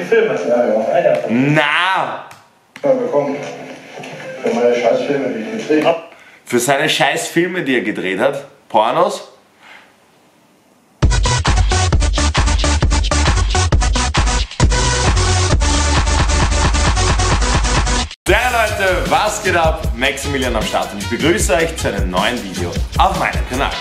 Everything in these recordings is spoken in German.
Filme. Ja, ja. Na, Ja, bekommen. Für meine Scheißfilme, die ich gedreht habe. für seine scheiß Filme, die er gedreht hat, Pornos. Ja Leute, was geht ab? Maximilian am Start und ich begrüße euch zu einem neuen Video auf meinem Kanal.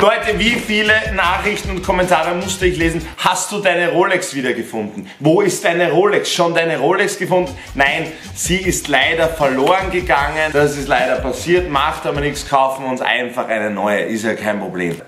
Leute, wie viele Nachrichten und Kommentare musste ich lesen? Hast du deine Rolex wiedergefunden? Wo ist deine Rolex? Schon deine Rolex gefunden? Nein, sie ist leider verloren gegangen. Das ist leider passiert. Macht aber nichts, kaufen wir uns einfach eine neue. Ist ja kein Problem.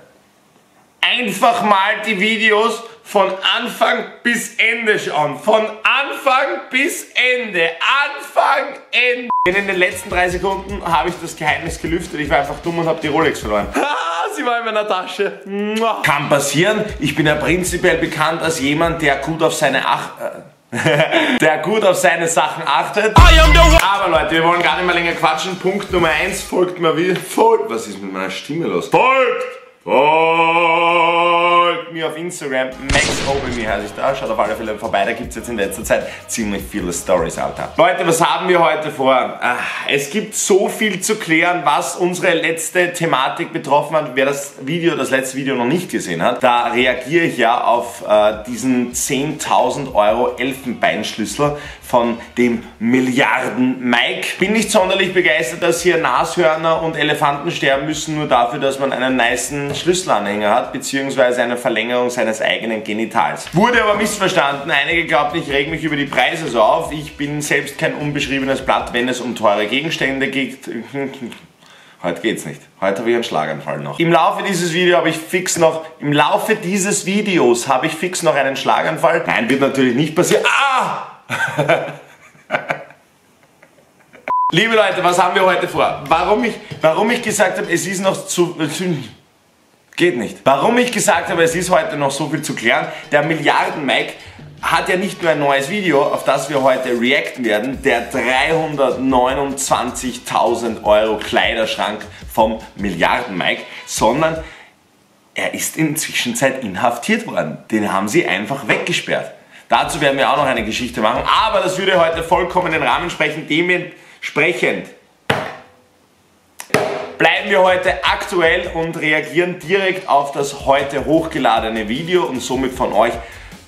Einfach mal die Videos von Anfang bis Ende schauen. Von Anfang bis Ende. Anfang, Ende. In den letzten drei Sekunden habe ich das Geheimnis gelüftet. Ich war einfach dumm und habe die Rolex verloren. Sie war in meiner Tasche. Mua. Kann passieren. Ich bin ja prinzipiell bekannt als jemand, der gut auf seine Ach... äh, der gut auf seine Sachen achtet. Aber Leute, wir wollen gar nicht mehr länger quatschen. Punkt Nummer 1, folgt mir wie folgt. Was ist mit meiner Stimme los? Folgt! Instagram, MaxObemi heiße ich da, schaut auf alle Fälle vorbei, da gibt es jetzt in letzter Zeit ziemlich viele Stories, Alter. Leute, was haben wir heute vor? Ah, Es gibt so viel zu klären, was unsere letzte Thematik betroffen hat. Wer das Video, das letzte Video noch nicht gesehen hat, da reagiere ich ja auf äh, diesen 10.000 Euro Elfenbeinschlüssel von dem Milliarden Mike. Bin nicht sonderlich begeistert, dass hier Nashörner und Elefanten sterben müssen, nur dafür, dass man einen niceen Schlüsselanhänger hat, beziehungsweise eine Verlängerung seines eigenen Genitals. Wurde aber missverstanden. Einige glaubten, ich reg mich über die Preise so auf. Ich bin selbst kein unbeschriebenes Blatt, wenn es um teure Gegenstände geht. Heute geht's nicht. Heute habe ich einen Schlaganfall noch. Im Laufe dieses Videos habe ich fix noch, im Laufe dieses Videos habe ich fix noch einen Schlaganfall. Nein, wird natürlich nicht passieren. Ah! Liebe Leute, was haben wir heute vor? Warum ich, warum ich gesagt habe, es ist noch zu... Geht nicht. Warum ich gesagt habe, es ist heute noch so viel zu klären, der Milliarden-Mike hat ja nicht nur ein neues Video, auf das wir heute reacten werden, der 329.000 Euro Kleiderschrank vom Milliarden-Mike, sondern er ist in der Zwischenzeit inhaftiert worden. Den haben sie einfach weggesperrt. Dazu werden wir auch noch eine Geschichte machen, aber das würde heute vollkommen den Rahmen sprechen. Dementsprechend bleiben wir heute aktuell und reagieren direkt auf das heute hochgeladene Video und somit von euch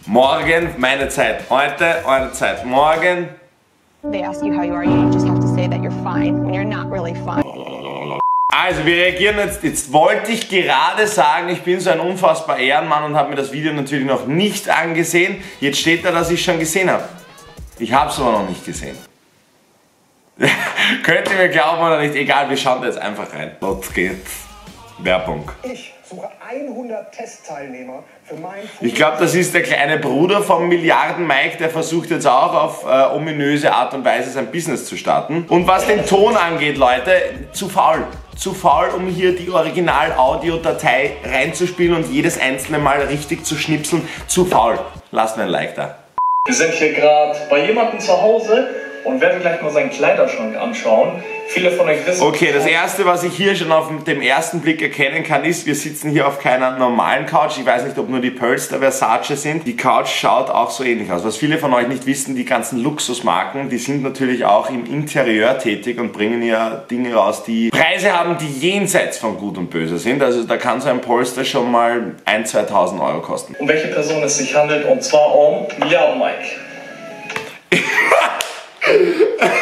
morgen, meine Zeit heute, eure Zeit morgen. They ask you how you are, you just have to say that you're fine when you're not really fine. Also wir reagieren jetzt, jetzt wollte ich gerade sagen, ich bin so ein unfassbar Ehrenmann und habe mir das Video natürlich noch nicht angesehen. Jetzt steht da, dass ich es schon gesehen habe. Ich habe es aber noch nicht gesehen. Könnt ihr mir glauben oder nicht? Egal, wir schauen da jetzt einfach rein. Los geht's. Werbung. Ich suche 100 Testteilnehmer für mein Ich glaube, das ist der kleine Bruder vom Milliarden Mike, der versucht jetzt auch auf äh, ominöse Art und Weise sein Business zu starten. Und was den Ton angeht, Leute, zu faul. Zu faul, um hier die Original-Audio-Datei reinzuspielen und jedes einzelne Mal richtig zu schnipseln. Zu faul. Lasst mir ein Like da. Wir sind hier gerade bei jemandem zu Hause und werden gleich mal seinen Kleiderschrank anschauen. Viele von euch wissen. Okay, das erste, was ich hier schon auf dem ersten Blick erkennen kann, ist, wir sitzen hier auf keiner normalen Couch. Ich weiß nicht, ob nur die Pearls der Versace sind. Die Couch schaut auch so ähnlich aus. Was viele von euch nicht wissen, die ganzen Luxusmarken, die sind natürlich auch im Interieur tätig und bringen ja Dinge raus, die Preise haben, die jenseits von Gut und Böse sind. Also da kann so ein Polster schon mal 1.000, 2.000 Euro kosten. um welche Person es sich handelt und zwar um Ja Mike.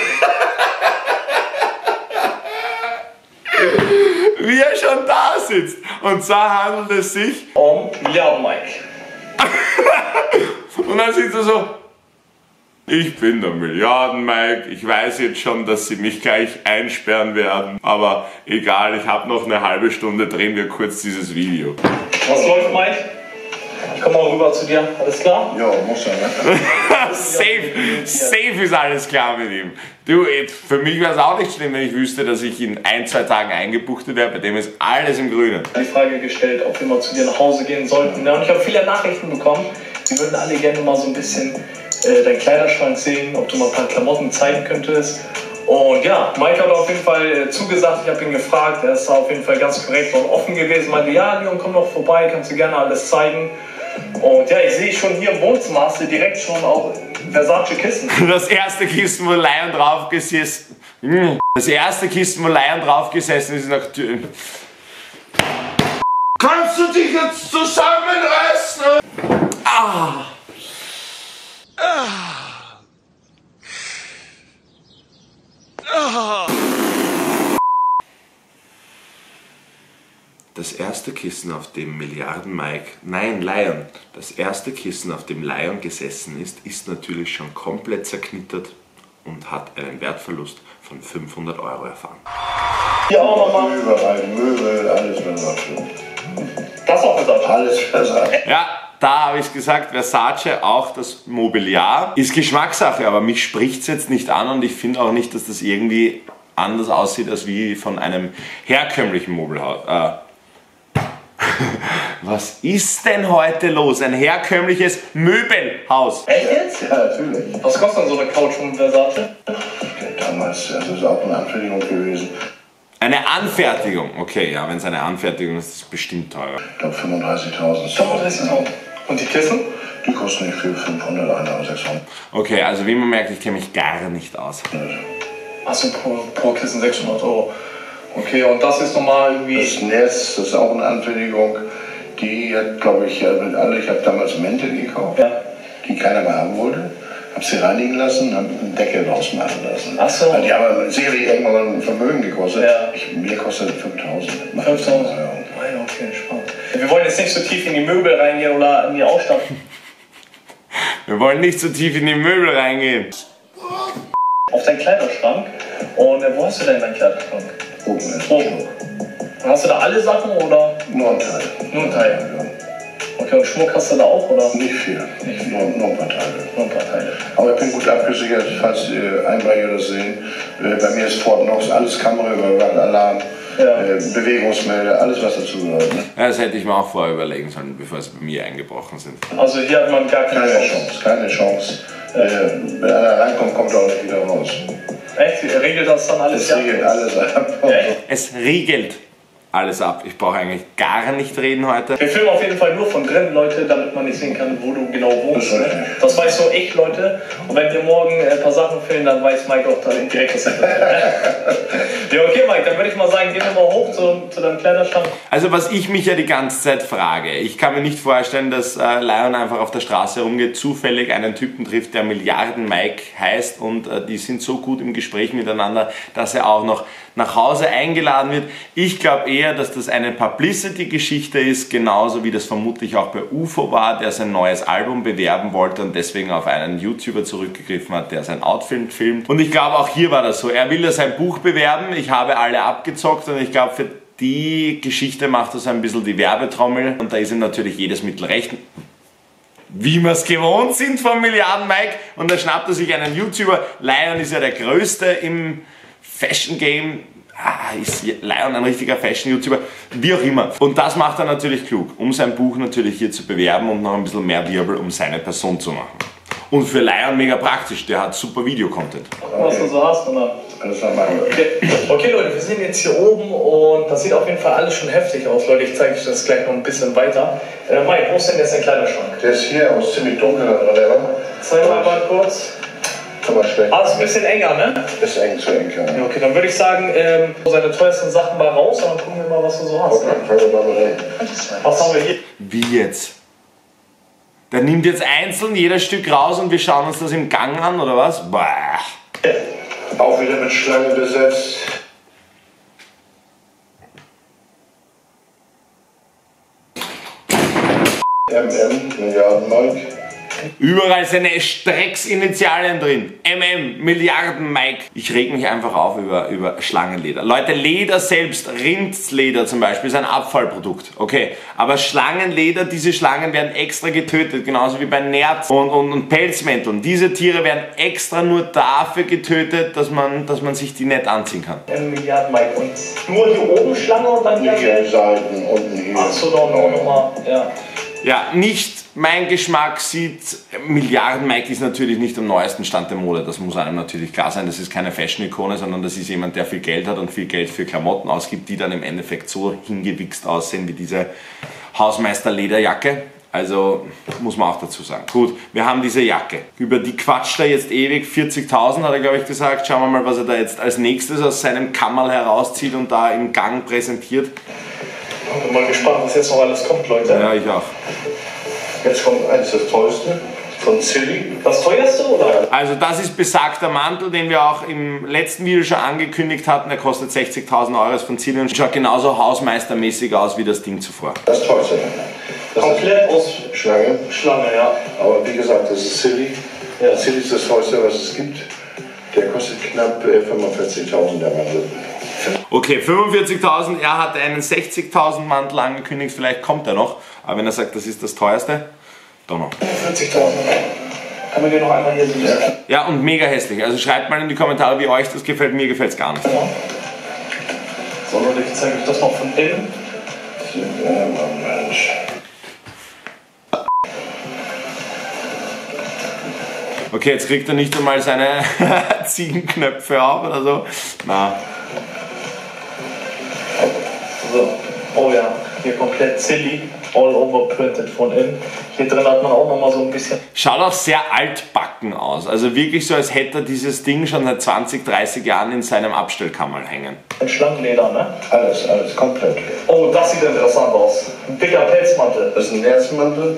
Wie er schon da sitzt. Und zwar handelt es sich Um Ja Mike. Und dann sitzt er so, ich bin der Milliarden-Mike, ich weiß jetzt schon, dass sie mich gleich einsperren werden, aber egal, ich habe noch eine halbe Stunde, drehen wir kurz dieses Video. Was läuft Mike? Ich komme mal rüber zu dir. Alles klar? Ja, muss ja, ne? safe, safe ist alles klar mit ihm. Du, für mich wäre es auch nicht schlimm, wenn ich wüsste, dass ich in ein, zwei Tagen eingebuchtet wäre, bei dem ist alles im Grünen. Die Frage gestellt, ob wir mal zu dir nach Hause gehen sollten. Ja, und ich habe viele Nachrichten bekommen. Die würden alle gerne mal so ein bisschen äh, deinen Kleiderschrank sehen, ob du mal ein paar Klamotten zeigen könntest. Und ja, Mike hat auf jeden Fall äh, zugesagt, ich habe ihn gefragt, er ist auf jeden Fall ganz korrekt und offen gewesen, meinte, ja, Leon, komm noch vorbei, kannst du gerne alles zeigen. Und ja, ich sehe schon hier im Wohnzimmer direkt schon auch Versace-Kissen. Das erste Kissen, wo Lion drauf gesessen Hm. Das erste Kissen, wo Lion drauf gesessen ist, nach Tür. Kannst du dich jetzt zusammenreißen? Ah. Das erste Kissen, auf dem Milliarden Mike, nein, Lion, das erste Kissen, auf dem Lion gesessen ist, ist natürlich schon komplett zerknittert und hat einen Wertverlust von 500 Euro erfahren. Auch nochmal. Überall Möbel, alles Versace. Das auch Versace. Alles Versace. Ja, da habe ich gesagt, Versace, auch das Mobiliar, ist Geschmackssache, aber mich spricht es jetzt nicht an und ich finde auch nicht, dass das irgendwie anders aussieht als wie von einem herkömmlichen Möbelhaus. Äh, was ist denn heute los? Ein herkömmliches Möbelhaus. Echt jetzt? Ja, natürlich. Was kostet denn so eine Couch von Versace? Damals, das ist auch eine Anfertigung gewesen. Eine Anfertigung. Okay, ja, wenn es eine Anfertigung ist, ist es bestimmt teurer. Ich glaube 35.000. 35.000. Und die Kissen? Die kosten nicht viel, 500, einer 600. Okay, also wie man merkt, ich kenne mich gar nicht aus. Achso, pro, pro Kissen 600 Euro. Okay, und das ist nochmal irgendwie. Das Netz, das ist auch eine Anfertigung. Die hat, glaube ich, mit alle, ich habe damals Mente gekauft, Ja. die keiner mehr haben wollte. Hab sie reinigen lassen, hab einen Deckel draus machen lassen. Ach so. Die haben sicherlich irgendwann ein Vermögen gekostet. Ja. Ich, mir kostet 5000. 5000? Ja. Ah ja, okay, spannend. Wir wollen jetzt nicht so tief in die Möbel reingehen oder in die Ausstattung. Wir wollen nicht so tief in die Möbel reingehen. Auf deinen Kleiderschrank. Und äh, wo hast du denn deinen Kleiderschrank? Oben ist Oben. Und hast du da alle Sachen oder Nur ein Teil. nur ein Teil? Ja. Okay, und Schmuck hast du da auch oder? Nicht viel. Nur, nur ein paar Teile. Nur ein paar Teile. Aber ich bin gut abgesichert, falls äh, Einbrecher das sehen. Äh, bei mir ist Fort Knox, alles Kameraüberwacht, Alarm, Ja. äh, Bewegungsmelder, alles was dazu gehört. Ne? Ja, das hätte ich mir auch vorher überlegen sollen, bevor sie bei mir eingebrochen sind. Also hier hat man gar keine, Keine Chance, keine Chance. Äh, wenn einer reinkommt, kommt er auch nicht wieder raus. Echt? Regelt das dann alles? Das regelt alles? Es riegelt alles ab. Ich brauche eigentlich gar nicht reden heute. Wir filmen auf jeden Fall nur von drinnen, Leute, damit man nicht sehen kann, wo du genau wohnst. Das Ne? Das weiß nur ich, Leute. Und wenn wir morgen äh, ein paar Sachen filmen, dann weiß Mike auch da direkt, was ich Ja, okay, Mike, dann würde ich mal sagen, gehen wir mal hoch zu, zu deinem Kleiderschrank. Also was ich mich ja die ganze Zeit frage, ich kann mir nicht vorstellen, dass äh, Lion einfach auf der Straße rumgeht, zufällig einen Typen trifft, der Milliarden Mike heißt und äh, die sind so gut im Gespräch miteinander, dass er auch noch nach Hause eingeladen wird. Ich glaube eher, dass das eine Publicity-Geschichte ist, genauso wie das vermutlich auch bei UFO war, der sein neues Album bewerben wollte und deswegen auf einen YouTuber zurückgegriffen hat, der sein Outfit filmt. Und ich glaube auch hier war das so. Er will ja sein Buch bewerben, ich habe alle abgezockt und ich glaube für die Geschichte macht so ein bisschen die Werbetrommel und da ist ihm natürlich jedes Mittel recht. Wie wir es gewohnt sind von Milliarden Mike und dann schnappt er sich einen YouTuber. Lion ist ja der größte im Fashion Game. Ah, ist Lion ein richtiger Fashion-YouTuber? Wie auch immer. Und das macht er natürlich klug, um sein Buch natürlich hier zu bewerben und noch ein bisschen mehr Wirbel um seine Person zu machen. Und für Lion mega praktisch, der hat super Videocontent. Was du so hast. Oder? Alles normal. Okay. okay, Leute, wir sind jetzt hier oben und das sieht auf jeden Fall alles schon heftig aus, Leute. Ich zeige euch das gleich noch ein bisschen weiter. Äh, Mike, wo ist denn jetzt dein Kleiderschrank? Der ist hier aus ziemlich dunkel, oder? Zeig mal mal kurz. Kann man schlecht. Ah, ist ein bisschen enger, ne? Ist eng zu eng, ja. Ja, okay, dann würde ich sagen, ähm, seine teuersten Sachen mal raus und dann gucken wir mal, was du so hast. Okay, mal an. Was haben wir hier? Wie jetzt? Der nimmt jetzt einzeln jedes Stück raus und wir schauen uns das im Gang an, oder was? Bah. Auch wieder mit Schlange besetzt. MM, Milliarden Mike. Überall seine Strecksinitialien drin. MM, Milliarden Mike. Ich reg mich einfach auf über, über Schlangenleder. Leute, Leder selbst, Rindsleder zum Beispiel, ist ein Abfallprodukt. Okay, aber Schlangenleder, diese Schlangen werden extra getötet, genauso wie bei Nerz und, und, und Pelzmänteln. Diese Tiere werden extra nur dafür getötet, dass man, dass man sich die nicht anziehen kann. Ein Milliarden Mike. Und nur hier oben Schlange und dann hier. Hier Seiten, unten hier. Achso, da noch nochmal. Ja. Ja, nicht mein Geschmack sieht, Milliarden Mike ist natürlich nicht am neuesten Stand der Mode. Das muss einem natürlich klar sein. Das ist keine Fashion-Ikone, sondern das ist jemand, der viel Geld hat und viel Geld für Klamotten ausgibt, die dann im Endeffekt so hingewichst aussehen wie diese Hausmeister-Lederjacke. Also muss man auch dazu sagen. Gut, wir haben diese Jacke. Über die quatscht er jetzt ewig. 40.000 hat er, glaube ich, gesagt. Schauen wir mal, was er da jetzt als nächstes aus seinem Kammerl herauszieht und da im Gang präsentiert. Bin mal gespannt, was jetzt noch alles kommt, Leute. Ja, ich auch. Jetzt kommt eins das teuerste von Silly. Das teuerste oder? Also das ist besagter Mantel, den wir auch im letzten Video schon angekündigt hatten. Der kostet 60.000 Euro ist von Zilli und schaut genauso hausmeistermäßig aus wie das Ding zuvor. Das teuerste. Das Komplett aus Schlange. Schlange, ja. Aber wie gesagt, das ist Silly. Ja. Silly ist das teuerste, was es gibt. Der kostet knapp äh, 45.000 der Mantel. Okay, 45.000, er hatte einen 60.000 Mantel angekündigt, vielleicht kommt er noch. Aber wenn er sagt, das ist das teuerste, noch. 40.000. Kann man den noch einmal hier sehen? Ja, und mega hässlich. Also schreibt mal in die Kommentare, wie euch das gefällt. Mir gefällt es gar nicht. So Leute, ich zeige euch das noch von innen. Mensch. Okay, jetzt kriegt er nicht einmal seine Ziegenknöpfe auf oder so. Na, So. Oh ja, hier komplett Silly, all over printed von innen. Hier drin hat man auch nochmal so ein bisschen Schaut auch sehr altbacken aus. Also wirklich so, als hätte er dieses Ding schon seit 20, 30 Jahren in seinem Abstellkammer hängen. Schlangenleder, ne? Alles, alles komplett. Oh, das sieht interessant aus. Ein dicker Pelzmantel. Das ist ein Nerzmantel.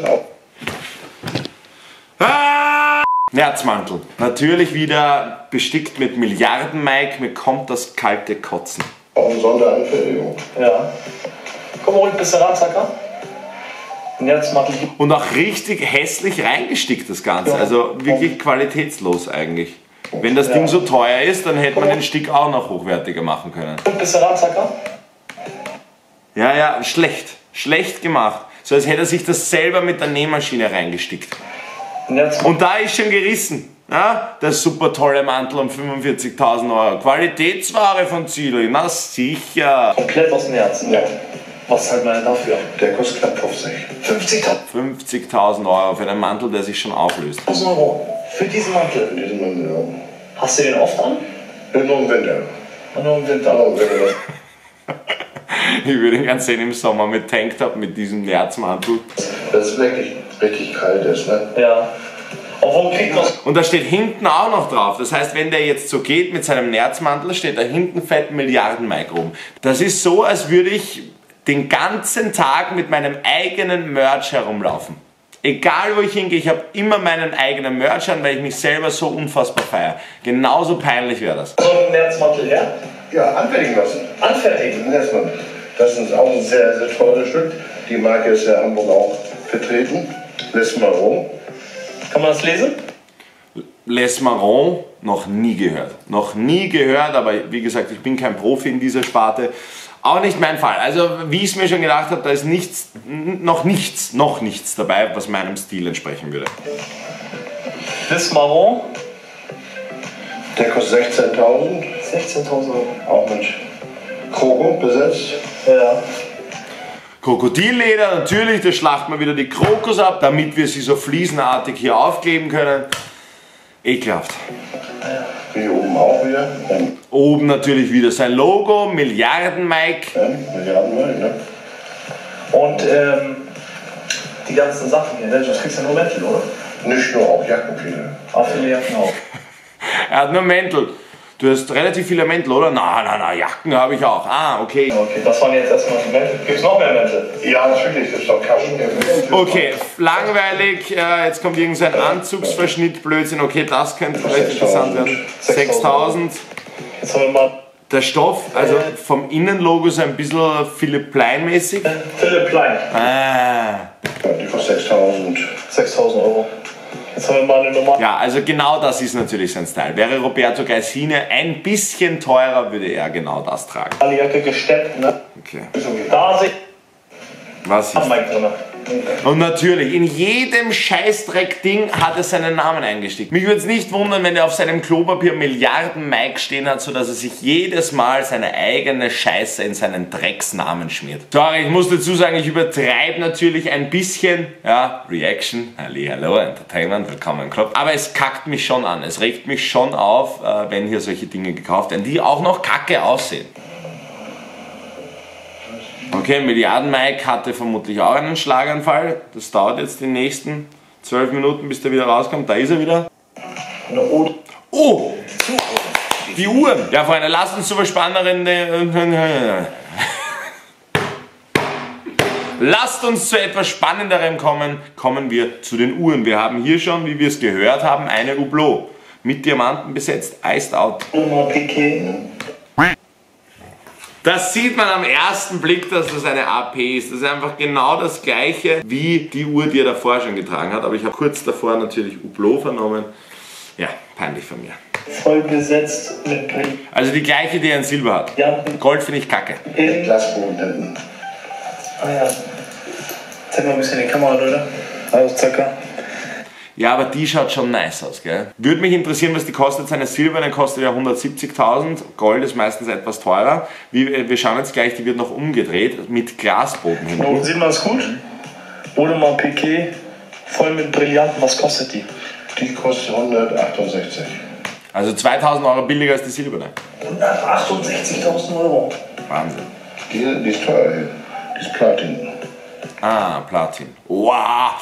Ah! Nerzmantel. Natürlich wieder bestickt mit Milliarden Mike. Mir kommt das kalte Kotzen. auch eine Sonderanfertigung. Ja. Komm mal ruhig ein bisschen ran, Zacker. Gibt Und auch richtig hässlich reingestickt das Ganze. Also wirklich qualitätslos eigentlich. Wenn das Ding so teuer ist, dann hätte man den Stick auch noch hochwertiger machen können. ein bisschen ran, Zacker. Ja, ja, schlecht. Schlecht gemacht. So als hätte er sich das selber mit der Nähmaschine reingestickt. Und da ist schon gerissen. Ja, der super tolle Mantel um 45.000 Euro. Qualitätsware von Zilli, na sicher. Komplett aus dem Herzen. Ja, Was zahlt man denn dafür? der kostet knapp 50. 50.000 50.000 Euro für einen Mantel, der sich schon auflöst. Euro. Für diesen Mantel. Diesen Mantel, Hast du den oft an? ja. Nur im Winter. Und nur im Winter. Nur im Winter. Ich würde ihn ganz sehen im Sommer mit Tanktop, mit diesem Nerzmantel. Das ist wirklich richtig kalt ist, ne? Ja. Obwohl kriegt man Und da steht hinten auch noch drauf. Das heißt, wenn der jetzt so geht mit seinem Nerzmantel, steht da hinten fett Milliarden Mike rum. Das ist so, als würde ich den ganzen Tag mit meinem eigenen Merch herumlaufen. Egal wo ich hingehe, ich habe immer meinen eigenen Merch an, weil ich mich selber so unfassbar feiere. Genauso peinlich wäre das. so einen Nerzmantel her. Ja, anfertigen lassen. Anfertigen. Nerzmantel. Das ist auch ein sehr, sehr teures Stück. Die Marke ist ja in Hamburg auch vertreten. Les Marron. Kann man das lesen? Les Marron noch nie gehört. Noch nie gehört, aber wie gesagt, ich bin kein Profi in dieser Sparte. Auch nicht mein Fall. Also, wie ich es mir schon gedacht habe, da ist nichts, noch nichts, noch nichts dabei, was meinem Stil entsprechen würde. Das Marron. Der kostet 16.000. 16.000 Euro. Auch mit Krogo besetzt. Ja. Krokodilleder, natürlich, da schlachten wir wieder die Krokus ab, damit wir sie so fliesenartig hier aufkleben können. Ekelhaft. Hier oben auch wieder. Ähm, Oben natürlich wieder sein Logo, Milliarden Mike. ähm, Milliarden Mal, ne? Und ähm, die ganzen Sachen hier, ne? Du kriegst ja nur Mäntel, oder? Nicht nur auch Jacken viele. Viele Jacken auch. Er hat nur Mäntel. Du hast relativ viele Mäntel, oder? Na, na, na, Jacken habe ich auch. Ah, okay. Okay, das waren jetzt erstmal die Mäntel. Gibt's noch mehr Mäntel? Ja, natürlich, das ist doch Kaschenhemd. Okay, langweilig. Äh, jetzt kommt irgendein Anzugsverschnitt, Blödsinn. Okay, das könnte vielleicht interessant werden. 6000. Jetzt haben wir mal Der Stoff, also vom Innenlogo so ein bisschen Philipp Plein-mäßig. Philipp Plein. Ah. Ja, die kostet 6.000. 6.000 Euro. Jetzt haben wir mal eine Nummer. Ja, also genau das ist natürlich sein Style. Wäre Roberto Gaisine ein bisschen teurer, würde er genau das tragen. Alle Jacke gesteppt, ne? Okay. Da sehe Was ist? Und natürlich, in jedem Scheißdreck-Ding hat er seinen Namen eingestickt. Mich würde es nicht wundern, wenn er auf seinem Klopapier Milliarden Mike stehen hat, sodass er sich jedes Mal seine eigene Scheiße in seinen Drecksnamen schmiert. Sorry, ich muss dazu sagen, ich übertreibe natürlich ein bisschen. Ja, Reaction, halli, hallo, Entertainment, willkommen im Club. Aber es kackt mich schon an. Es regt mich schon auf, äh, wenn hier solche Dinge gekauft werden, die auch noch kacke aussehen. Okay, Milliarden Mike hatte vermutlich auch einen Schlaganfall. Das dauert jetzt die nächsten zwölf Minuten, bis der wieder rauskommt. Da ist er wieder. Oh! Die Uhren! Ja, Freunde, lasst uns zu was Spannenderen. Lasst uns zu etwas Spannenderem kommen. Kommen wir zu den Uhren. Wir haben hier schon, wie wir es gehört haben, eine Hublot. Mit Diamanten besetzt, iced out. Das sieht man am ersten Blick, dass das eine AP ist. Das ist einfach genau das gleiche wie die Uhr, die er davor schon getragen hat. Aber ich habe kurz davor natürlich Hublot vernommen. Ja, peinlich von mir. Voll besetzt mit Brill. Also die gleiche, die er in Silber hat. Ja, Gold finde ich kacke. in. Glasboden hinten. Ah ja. Zeig mal ein bisschen die Kamera, oder? Also circa. Ja, aber die schaut schon nice aus, gell? Würde mich interessieren, was die kostet. Seine silberne kostet ja 170.000. Gold ist meistens etwas teurer. Wir, wir schauen jetzt gleich, die wird noch umgedreht mit Glasboden hinten. sieht man es gut? Audemars Piquet, voll mit Brillanten. Was kostet die? Die kostet 168. Also 2000 Euro billiger als die silberne. 168.000 Euro. Wahnsinn. Die, die ist teuer hier. Die ist Platin. Ah, Platin. Wow,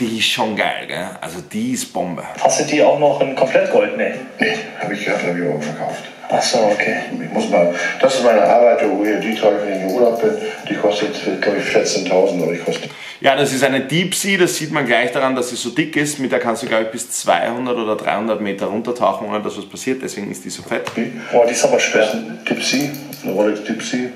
die ist schon geil, gell? Also die ist Bombe. Hast du die auch noch in Komplettgold? Nee. Nee, habe ich habe ich auch verkauft. Achso, okay. Ich muss mal, das ist meine Arbeit, wo hier die trage, wenn ich im Urlaub bin. Die kostet, glaube ich, 14.000 oder ich kostet. Ja, das ist eine Deep Sea, das sieht man gleich daran, dass sie so dick ist. Mit der kannst du, glaube ich, bis 200 oder 300 Meter runtertauchen, ohne dass was passiert. Deswegen ist die so fett. Boah, die ist aber schwer. Tipsy, eine Rolex Tipsy,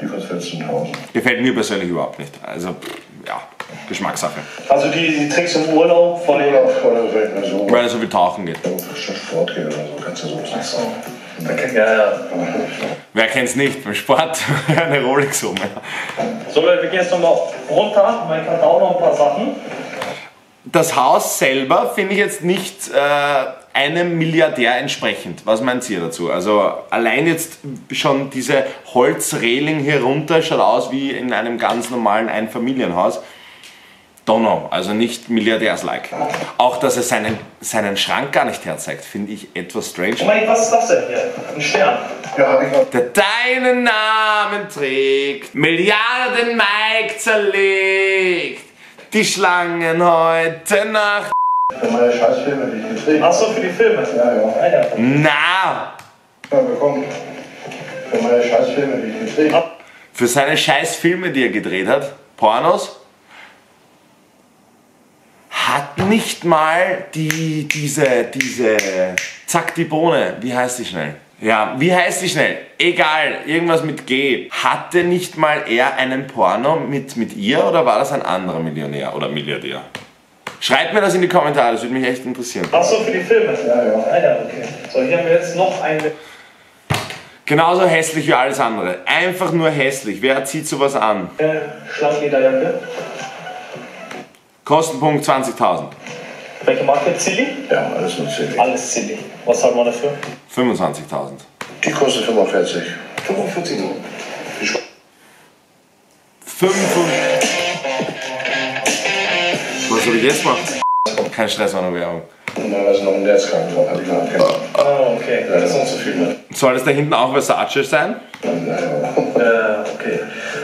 die kostet 14.000. Gefällt mir persönlich überhaupt nicht. Also, pff, ja, Geschmackssache. Also die, du im Urlaub, weil... Urlaub oder vielleicht mal so. Weil er so viel tauchen geht. Sport geht oder so, kannst du so sagen. Da kennt ja, ja. Wer kennt's nicht? Beim Sport eine Rolex um. So, Leute, wir gehen jetzt nochmal runter. Mike hat auch noch ein paar Sachen. Das Haus selber finde ich jetzt nicht äh, einem Milliardär entsprechend. Was meint ihr dazu? Also allein jetzt schon diese Holzreling hier runter schaut aus wie in einem ganz normalen Einfamilienhaus. Donno, also nicht Milliardärslike. Auch, dass er seinen, seinen Schrank gar nicht herzeigt, finde ich etwas strange. Mike, was ist das denn hier? Ein Stern. Ja, ich noch. Der deinen Namen trägt, Milliarden Mike zerlegt, die Schlangen heute Nacht. Für meine Scheißfilme, die ich gedreht habe. Achso, für die Filme. Ja, ja. Ah, ja. Na, Ja, bekommen. Für meine Scheißfilme, die ich gedreht habe. für seine scheiß Filme, die er gedreht hat, Pornos, hat nicht mal die, diese, diese, zack, die Bohne, wie heißt die schnell? Ja, wie heißt die schnell? Egal, irgendwas mit G. Hatte nicht mal er einen Porno mit, mit ihr oder war das ein anderer Millionär oder Milliardär? Schreibt mir das in die Kommentare, das würde mich echt interessieren. Achso, für die Filme. Ja, ja. Ah, ja, okay. So, hier haben wir jetzt noch eine. Genauso hässlich wie alles andere. Einfach nur hässlich. Wer zieht sowas an? Äh, Schlangenlederjacke. Kostenpunkt 20.000. Welche Marke? Zilli? Ja, alles nur Silly. Alles Zilli. Was hat man dafür? 25.000. Die kostet 45. 45 Euro. 500. Was soll ich jetzt machen? Kein Stress, war nur Werbung. Und dann ist noch ein Netzkrank drauf, habe ich noch erkannt. Ah, okay. Ja, das ist auch zu viel mit. Soll das da hinten auch Versace sein? Ja, ja. Äh, okay.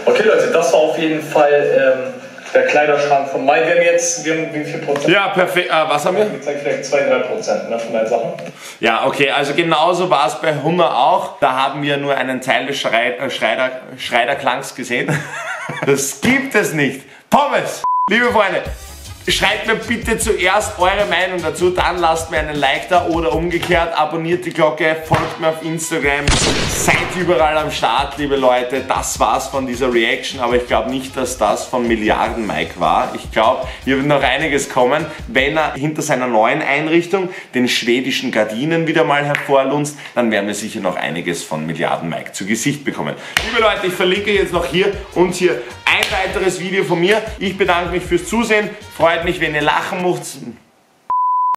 Okay, Leute, das war auf jeden Fall ähm, der Kleiderschrank von Mai. Wir haben jetzt, wir haben wie viel Prozent? Ja, perfekt. Äh, was haben wir? gezeigt, vielleicht 2-3 Prozent ne, von deinen Sachen. Ja, okay, also genauso war es bei Hummer auch. Da haben wir nur einen Teil des Schrei äh, Schreider Schreiderklangs gesehen. Das gibt es nicht. Pommes! Liebe Freunde, schreibt mir bitte zuerst eure Meinung dazu, dann lasst mir einen Like da oder umgekehrt, abonniert die Glocke, folgt mir auf Instagram, seid überall am Start, liebe Leute. Das war's von dieser Reaction, aber ich glaube nicht, dass das von Milliarden Mike war. Ich glaube, hier wird noch einiges kommen, wenn er hinter seiner neuen Einrichtung den schwedischen Gardinen wieder mal hervorlunzt, dann werden wir sicher noch einiges von Milliarden Mike zu Gesicht bekommen. Liebe Leute, ich verlinke jetzt noch hier und hier ein weiteres Video von mir. Ich bedanke mich fürs Zusehen. Freut mich, wenn ihr lachen macht.